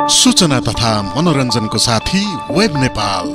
सूचना तथा मनोरञ्जनको साथी वेब नेपाल।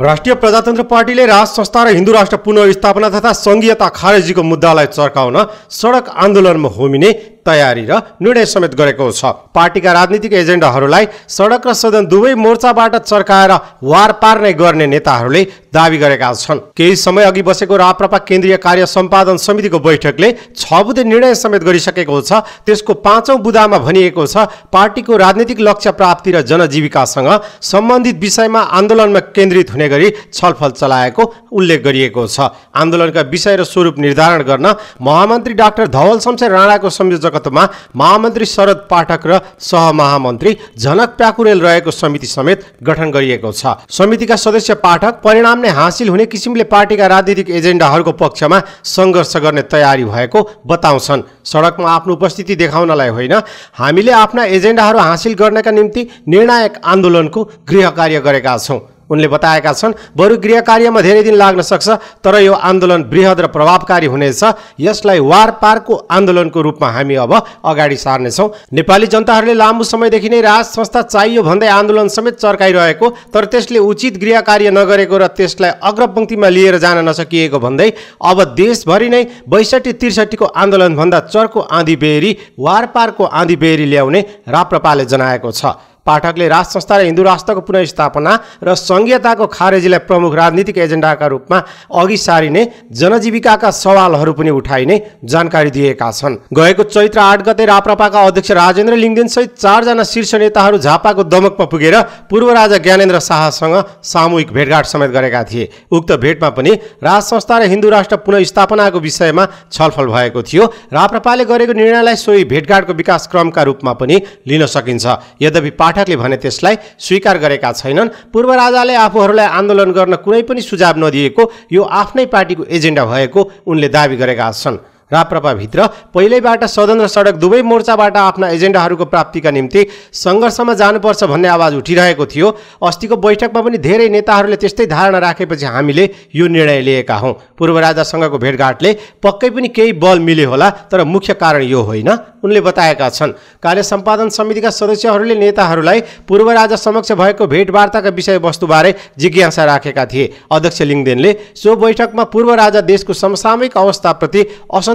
राष्ट्रिय प्रजातन्त्र पार्टीले राज संस्था र हिन्दू राष्ट्र पुनर्स्थापना तथा सङ्घीयता खारेजीको मुद्दालाई चर्काउन सडक आन्दोलनमा होमिने तयारी र निर्णय समेत गरेको छ। पार्टीका राजनीतिक एजेन्डाहरूलाई सडक र सदन दुवै मोर्चाबाट चर्काएर वार पार नै गर्ने नेताहरूले दावी गरेका छन्। केही समय अघि बसेको राप्रपा केन्द्रीय कार्य सम्पादन समितिको बैठकले छ बुधे निर्णय समेत गरिसकेको छ। त्यसको पाँचौँ बुदामा भनिएको छ पार्टीको राजनीतिक लक्ष्य प्राप्ति र जनजीविकासँग सम्बन्धित विषयमा आन्दोलनमा केन्द्रित हुने गरी छलफल चलाएको उल्लेख गरिएको छ। आन्दोलनका विषय र स्वरूप निर्धारण गर्न महामन्त्री डाक्टर धवल शमशेर राणाको संयोजकत्वमा महामन्त्री शरद पाठक र सहमहामन्त्री झनक प्याकुरेल रहेको समिति समेत गठन गरिएको छ। समितिका सदस्य पाठक परिणाम नै हासिल हुने किसिमले पार्टीका राजनीतिक एजेन्डाहरूको पक्षमा सङ्घर्ष गर्ने तयारी भएको बताउँछन्। सडकमा आफ्नो उपस्थिति देखाउनलाई होइन हामीले आफ्ना एजेन्डाहरू हासिल गर्नका निम्ति निर्णायक आन्दोलनको गृह कार्य गरेका छौँ। उनले बताएका छन् बरु गृह कार्यमा धेरै दिन लाग्न सक्छ तर यो आन्दोलन वृहद र प्रभावकारी हुनेछ। यसलाई वार पारको आन्दोलनको रूपमा हामी अब अगाडि सार्नेछौँ। नेपाली जनताहरूले लामो समयदेखि नै राज संस्था चाहियो भन्दै आन्दोलन समेत चर्काइरहेको तर त्यसले उचित गृह कार्य नगरेको र त्यसलाई अग्रपङ्क्तिमा लिएर जान नसकिएको भन्दै अब देशभरि नै बैसठी त्रिसठीको आन्दोलनभन्दा चर्को आँधी बेहेरी वार पारको आँधी बेहेरी ल्याउने राप्रपाले जनाएको छ। पाठकले राज संस्था र हिन्दू राष्ट्रको पुनर्स्थापना र सङ्घीयताको खारेजीलाई प्रमुख राजनीतिक एजेन्डाका रूपमा अघि सारिने जनजीविकाका सवालहरू पनि उठाइने जानकारी दिएका छन्। गएको चैत्र आठ गते राप्रपाका अध्यक्ष राजेन्द्र लिङ्गदेन सहित चारजना शीर्ष नेताहरू झापाको दमकमा पुगेर पूर्व राजा ज्ञानेन्द्र शाहसँग सामूहिक भेटघाट समेत गरेका थिए। उक्त भेटमा पनि राज संस्था र हिन्दू राष्ट्र पुनर्स्थापनाको विषयमा छलफल भएको थियो। राप्रपाले गरेको निर्णयलाई सोही भेटघाटको विकास क्रमका रूपमा पनि लिन सकिन्छ। यद्यपि पाठकले भने त्यसलाई स्वीकार गरेका छैनन्। पूर्व राजाले आफूहरूलाई आन्दोलन गर्न कुनै पनि सुझाव नदिएको यो आफ्नै पार्टीको एजेन्डा भएको उनले दावी गरेका छन्। राप्रपाभित्र पहिल्यैबाट सदन र सडक दुवै मोर्चाबाट आफ्ना एजेन्डाहरूको प्राप्तिका निम्ति सङ्घर्षमा जानुपर्छ भन्ने आवाज उठिरहेको थियो। अस्तिको बैठकमा पनि धेरै नेताहरूले त्यस्तै धारणा राखेपछि हामीले यो निर्णय लिएका हौँ। पूर्व राजासँगको भेटघाटले पक्कै पनि केही बल मिल्यो होला तर मुख्य कारण यो होइन उनले बताएका छन्। कार्य सम्पादन समितिका सदस्यहरूले नेताहरूलाई पूर्व राजा समक्ष भएको भेटवार्ताका विषयवस्तुबारे जिज्ञासा राखेका थिए। अध्यक्ष लिङ्गदेनले सो बैठकमा पूर्व राजा देशको समसामयिक अवस्थाप्रति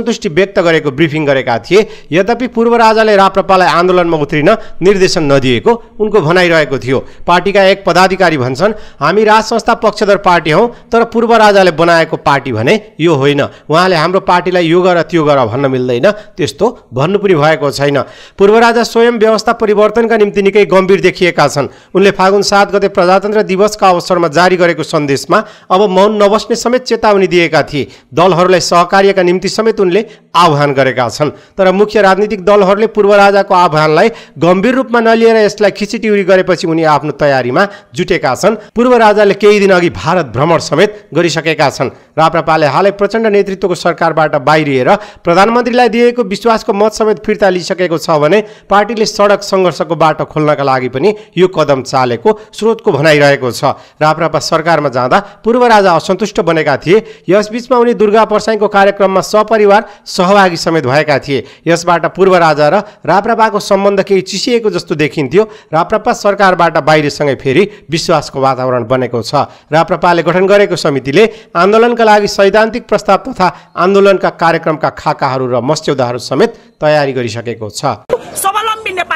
असन्तुष्टि व्यक्त गरेको ब्रिफिङ गरेका थिए। यद्यपि पूर्व राजाले राप्रपालाई आन्दोलनमा उत्रिन निर्देशन नदिएको उनको भनाइरहेको थियो। पार्टीका एक पदाधिकारी भन्छन् हामी राज संस्था पक्षधर पार्टी हौँ तर पूर्व राजाले बनाएको पार्टी भने यो होइन। उहाँले हाम्रो पार्टीलाई यो गर त्यो गर भन्न मिल्दैन त्यस्तो भन्नु पनि भएको छैन। पूर्व राजा स्वयं व्यवस्था परिवर्तनका निम्ति निकै गम्भीर देखिएका छन्। उनले फागुन सात गते प्रजातन्त्र दिवसका अवसरमा जारी गरेको सन्देशमा अब मौन नबस्ने समेत चेतावनी दिएका थिए। दलहरूलाई सहकार्यका निम्ति समेत उनले आह्वान गरेका छन्। तर मुख्य राजनीतिक दलहरूले पूर्व राजाको आह्वानलाई गम्भीर रूपमा नलिएर यसलाई खिचिटिउरी गरेपछि उनी आफ्नो तयारीमा जुटेका छन्। पूर्व राजाले केही दिन अघि भारत भ्रमण समेत गरिसकेका छन्। राप्रपाले हालै प्रचण्ड नेतृत्वको सरकारबाट बाहिरिएर प्रधानमन्त्रीलाई दिएको विश्वासको मत समेत फिर्ता लिइसकेको छ भने पार्टीले सडक सङ्घर्षको बाटो खोल्नका लागि पनि यो कदम चालेको स्रोतको भनाइरहेको छ। राप्रपा सरकारमा जाँदा पूर्व राजा असन्तुष्ट बनेका थिए। यसबीचमा उनी दुर्गा पर्साईको कार्यक्रममा सपरिवार सहभागी समेत भएका थिए। यसबाट पूर्व राजा र राप्रपाको सम्बन्ध केही चिसिएको जस्तो देखिन्थ्यो। राप्रपा सरकारबाट बाहिरसँगै फेरि विश्वासको वातावरण बनेको छ। राप्रपाले गठन गरेको समितिले आन्दोलनका लागि सैद्धान्तिक प्रस्ताव तथा आन्दोलनका कार्यक्रमका खाकाहरू र मस्यौदाहरू समेत तयारी गरिसकेको छ।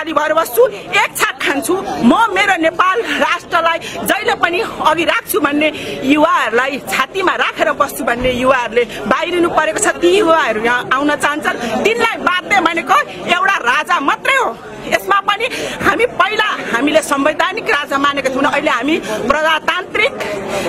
नेपाली भएर बस्छु एक छाक खान्छु। म मेरो नेपाल राष्ट्रलाई जहिले पनि अघि राख्छु भन्ने युवाहरूलाई छातीमा राखेर बस्छु भन्ने युवाहरूले बाहिरिनु परेको छ। ती युवाहरू यहाँ आउन चाहन्छन्। तिनलाई बाध्य भनेको एउटा राजा मात्रै हो। यसमा पनि हामी पहिला हामीले संवैधानिक राजा मानेका थियौँ अहिले हामी प्रजातान्त्रिक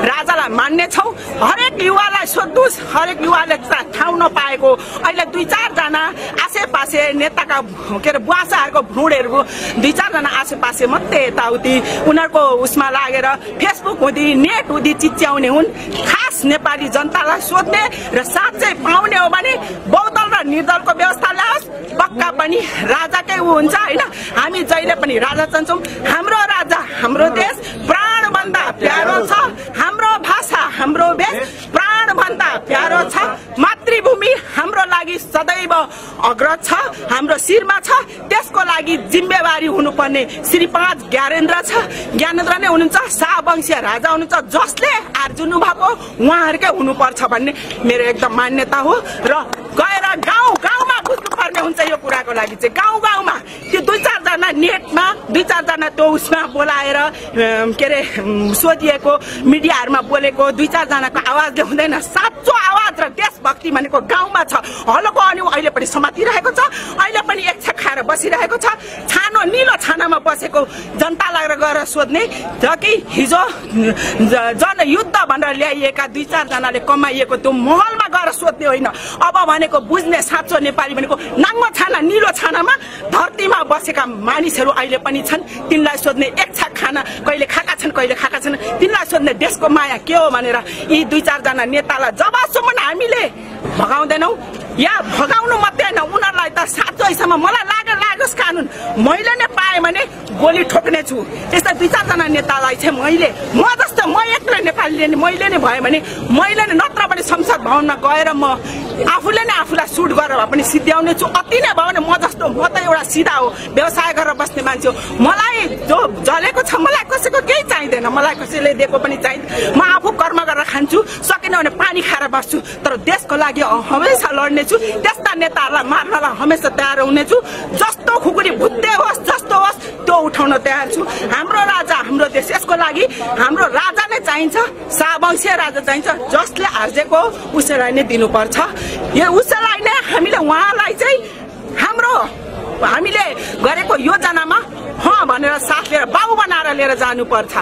राजालाई मान्ने छौँ। हरेक युवालाई सोध्नुहोस् हरेक युवाले ठाउँ नपाएको। अहिले दुई चारजना आसे पासे नेताका के अरे बुवासाहरूको भ्रुडहरू दुई चारजना आसे पासे मात्रै यताउति उनीहरूको उसमा लागेर फेसबुक हुँदी नेट हुँदी चिच्याउने हुन्। खास नेपाली जनतालाई सोध्ने र साँच्चै पाउने हो भने र निर्दलको व्यवस्था ल्याओस् पक्का पनि राजाकै ऊ हुन्छ होइन? हामी जहिले पनि राजा चाहन्छौँ हाम्रो राजा हाम्रो देश प्राणभन्दा प्यारो छ। हाम्रो भाषा हाम्रो भेष प्राणभन्दा प्यारो छ। मातृभूमि हाम्रो लागि सदैव अग्र छ हाम्रो शिरमा छ त्यस त्यसको लागि जिम्मेवारी हुनुपर्ने श्री पाँच ज्ञानेन्द्र छ। ज्ञानेन्द्र नै हुनुहुन्छ शाहवंशीय राजा हुनुहुन्छ जसले आर्जुनु भएको उहाँहरूकै हुनुपर्छ भन्ने मेरो एकदम मान्यता हो। र गएर गाउँ गाउँमा बुझ्नुपर्ने हुन्छ यो कुराको लागि चाहिँ। गाउँ गाउँमा त्यो दुई चारजना नेटमा दुई चारजना त्यो उसमा बोलाएर के अरे सोधिएको मिडियाहरूमा बोलेको दुई चारजनाको आवाजले हुँदैन। साँचो देशभक्ति भनेको गाउँमा छ। हलोको अनि अहिले पनि समातिरहेको छ। अहिले पनि एक छेक खाएर बसिरहेको छ। छानो निलो छानामा बसेको जनतालाई गएर सोध्ने र कि हिजो जनयुद्ध भनेर ल्याइएका दुई चारजनाले कमाइएको त्यो महलमा गएर सोध्ने होइन। अब भनेको बुझ्ने साँचो नेपाली भनेको नाङ्गो छाना निलो छानामा धरतीमा बसेका मानिसहरू अहिले पनि छन्। तिनलाई सोध्ने एक छाक खाना कहिले खाएका छन् कहिले खाएका छन्? तिनलाई सोध्ने देशको माया के हो? भनेर यी दुई चारजना नेतालाई जबसम्म हामीले। भगाउँदैनौँ? या भगाउनु मात्रै होइन उनीहरूलाई त साँचो हिसाबमा मलाई लाग्यो लागोस् कानुन। मैले नै पाएँ भने गोली ठोक्ने छु यस्ता दुई चारजना नेतालाई चाहिँ मैले म जस्तो म एक्लै नेपालीले नि मैले नै भयो भने मैले नै नत्र पनि संसद भवनमा गएर म आफूले नै आफूलाई सुट गरेर भए पनि सिद्ध्याउने छु। अति नै भयो भने म जस्तो म त एउटा सिधा हो व्यवसाय गरेर बस्ने मान्छे हो। मलाई जो जलेको छ मलाई कसैको केही चाहिँदैन मलाई कसैले दिएको पनि चाहिँदैन। म आफू कर्म गरेर खान्छु सकिन भने पानी खाएर बस्छु तर देशको लागि हमेसा लड्नेछु त्यस्ता नेताहरूलाई मार्नलाई हमेसा तयार हुनेछु जस्तो खुकुरी भुत्ते होस् जस्तो होस् त्यो उठाउन तयार छु। हाम्रो राजा हाम्रो देश यसको लागि हाम्रो राजा नै चाहिन्छ। शाहवंशीय राजा चाहिन्छ जसले हार्जेको उसैलाई नै दिनुपर्छ। यो उसैलाई नै हामीले उहाँलाई चाहिँ हाम्रो हामीले गरेको योजनामा ह भनेर साथ लिएर बाबु बनाएर लिएर जानुपर्छ।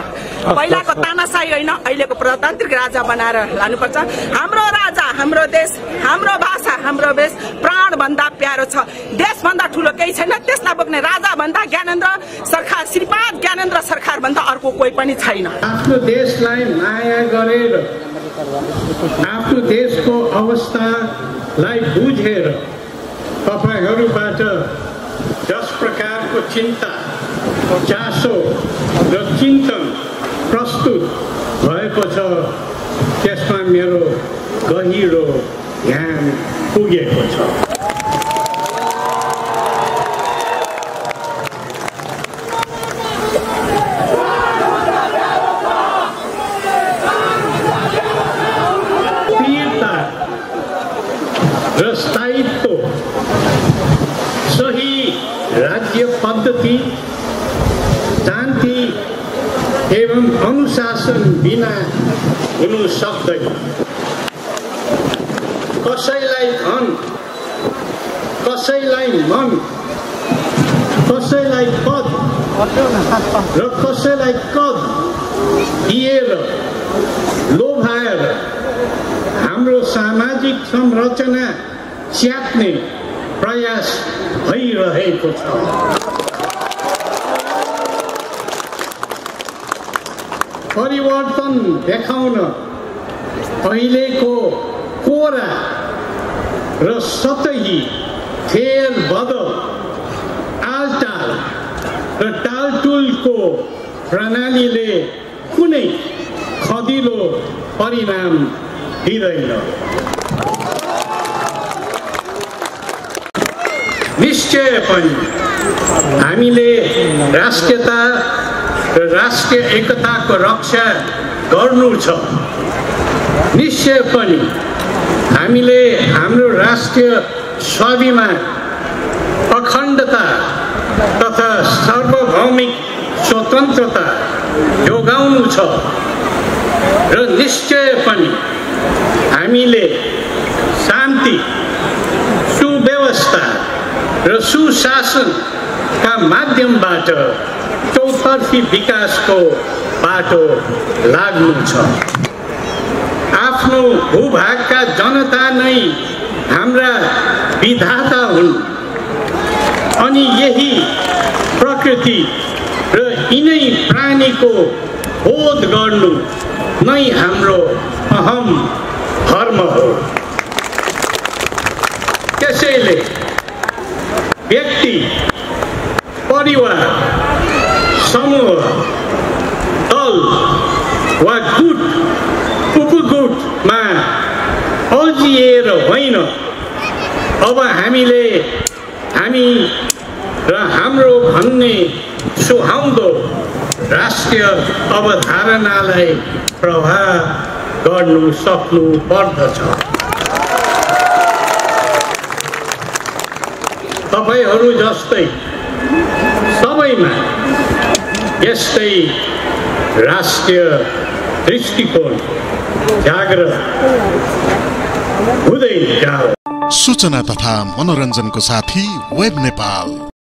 पहिलाको तानासाई होइन अहिलेको प्रजातान्त्रिक राजा बनाएर लानुपर्छ। हाम्रो राजा हाम्रो देश हाम्रो भाषा हाम्रो देश प्राणभन्दा प्यारो छ। देशभन्दा ठुलो केही छैन। त्यसलाई बोक्ने राजा भन्दा ज्ञानेन्द्र सरकार श्रीपाद ज्ञानेन्द्र सरकार भन्दा अर्को कोही पनि छैन। आफ्नो देशलाई माया गरेर आफ्नो देशको अवस्थालाई बुझेर तपाईँहरूबाट जस प्रकारको चिन्ता चासो र चिन्तन प्रस्तुत भएको छ त्यसमा मेरो गहिरो ध्यान पुगेको छ। अनुशासन बिना हुनु सक्दैन कसैलाई धन कसैलाई मन कसैलाई पद र कसैलाई कद दिएर लोभाएर हाम्रो सामाजिक संरचना च्यात्ने प्रयास भइरहेको छ परिवर्तन देखाउन अहिलेको कोरा र सतही फेरबदल आलटाल र टालटुलको प्रणालीले कुनै खदिलो परिणाम दिँदैन। निश्चय पनि हामीले राष्ट्रियता र राष्ट्रिय एकताको रक्षा गर्नु छ। निश्चय पनि हामीले हाम्रो राष्ट्रिय स्वाभिमान अखण्डता तथा सार्वभौमिक स्वतन्त्रता जोगाउनु छ र निश्चय पनि हामीले शान्ति सुव्यवस्था र सुशासनका माध्यमबाट चौतर्फी विकासको बाटो लाग्नु छ। आफ्नो भूभागका जनता नै हाम्रा विधाता हुन्। अनि यही प्रकृति र यिनै प्राणीको बोध गर्नु नै हाम्रो अहम धर्म हो। त्यसैले व्यक्ति परिवार समूह दल वा गुट उपगुटमा अल्झिएर होइन अब हामीले हामी र हाम्रो भन्ने सुहाउँदो राष्ट्रिय अवधारणालाई प्रभाव गर्नु सक्नु पर्दछ। तपाईँहरू जस्तै सबैमा यस्तै राष्ट्रिय दृष्टिकोण जाग्रत हुँदै सूचना तथा मनोरञ्जनको साथी वेब नेपाल।